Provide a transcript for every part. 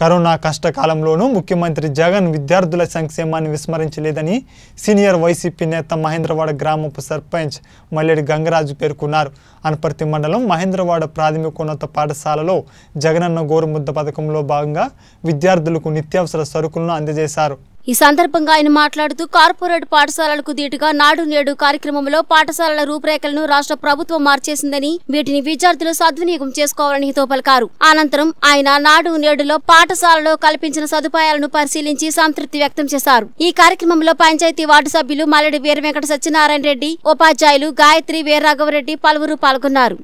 Corona కష్టకాలంలోనూ ముఖ్యమంత్రి జగన్ విద్యార్థుల సంక్షేమాన్ని విస్మరించలేదని సీనియర్ వైసీపీ నేత మహేంద్రవాడ గ్రామపు సర్పంచ్ మల్లెడి గంగరాజు పేర్కొన్నారు. అనపర్తి మండలం మహేంద్రవాడ ప్రాథమికోన్నత పాఠశాలలో జగనన్న గోరుముద్ద పథకంలో భాగంగా విద్యార్థులకు నిత్యావసర సరుకులను అందజేశారు. ఈ సందర్భంగా ఆయన మాట్లాడుతూ కార్పొరేట్ పాఠశాలలకు దీటుగా నాడు నేడు కార్యక్రమంలో పాఠశాలల రూపురేఖలను రాష్ట్ర ప్రభుత్వం మార్చేసిందని వీటిని విద్యార్థులు సద్వినియోగం చేసుకోవాలని హితో పలికారు. అనంతరం ఆయన నాడు నేడులో పాఠశాలలో కల్పించిన సదుపాయాలను పరిశీలించి సంతృప్తి వ్యక్తం చేశారు. ఈ కార్యక్రమంలో పంచాయతీ వార్డు సభ్యులు మల్లెడి వీరవెంకట సత్యనారాయణ రెడ్డి ఉపాధ్యాయులు గాయత్రి వీరరాఘవరెడ్డి పలువురు పాల్గొన్నారు.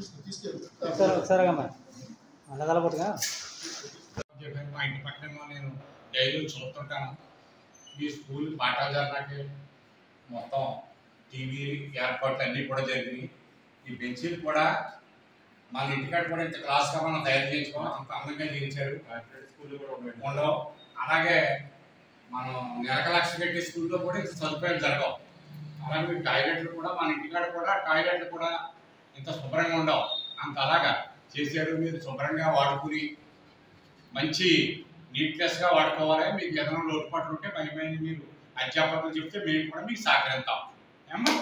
ఒకసారి ఒకసారి మా ఇంటి పక్కనేమో నేను డైలీ చూస్తుంటాను ఈ స్కూల్ పాఠాలు జరగడానికి మొత్తం టీవీ ఏర్పాట్లు అన్నీ కూడా జరిగినాయి. ఈ బెంచీలు కూడా మన ఇంటికాడ కూడా ఇంత క్లాస్గా మనం తయారు చేయించుకోవాలి అంత అందంగా చేయించారు. స్కూల్ కూడా ఉండవు. అలాగే మనం నెలక లక్ష కట్టే స్కూల్లో కూడా ఇంత సదుపాయాలు జరగవు. అలాగే టాయిలెట్లు కూడా మన ఇంటికాడ కూడా టాయిలెట్లు కూడా ఇంత శుభ్రంగా ఉండవు. అంత అలాగా చేశారు మీరు శుభ్రంగా వాడుకుని మంచి నీట్నెస్గా వాడుకోవాలి. మీకు ఏదైనా లోటుపాట్లు ఉంటే పని పైన మీరు అధ్యాపకులు చెప్తే మేము కూడా మీకు సహకరిస్తాం. ఏమో